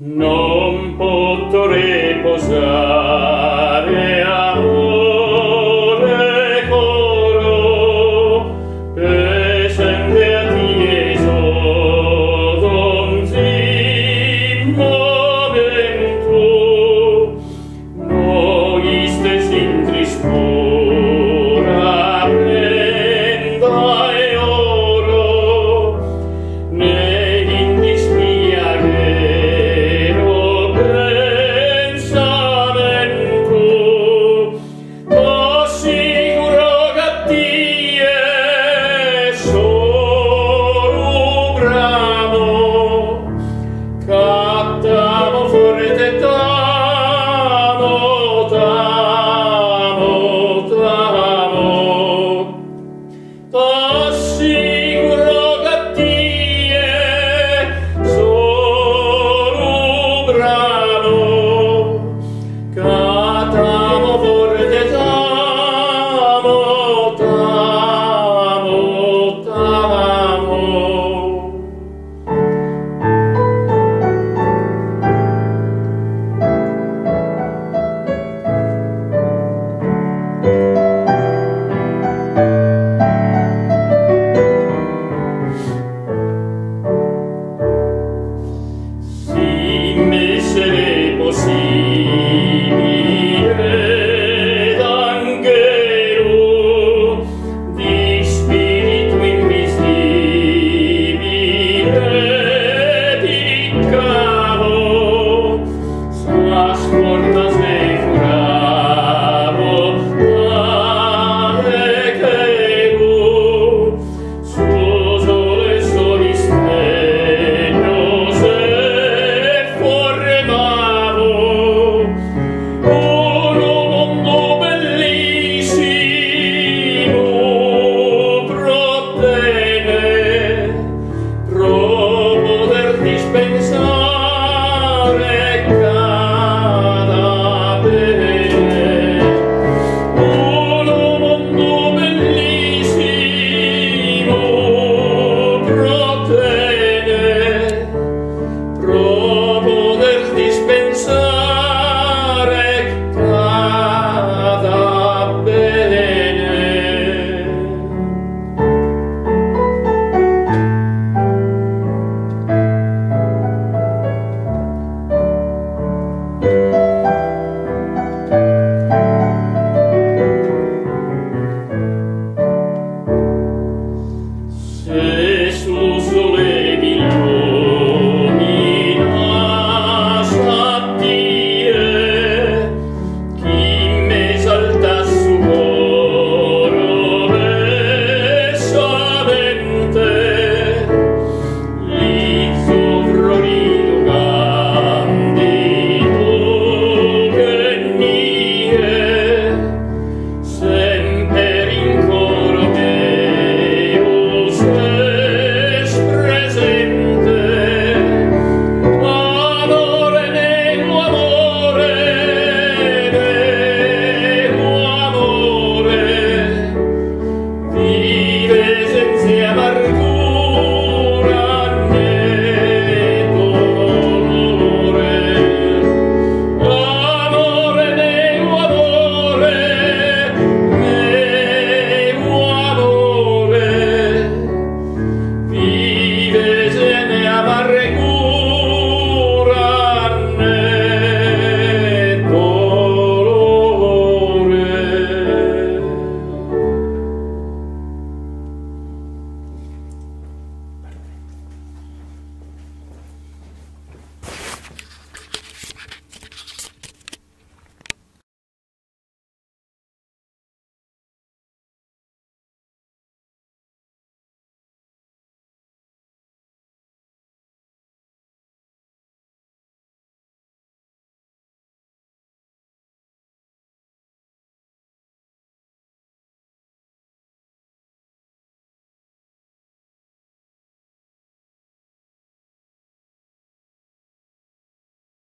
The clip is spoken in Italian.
Non potrei posare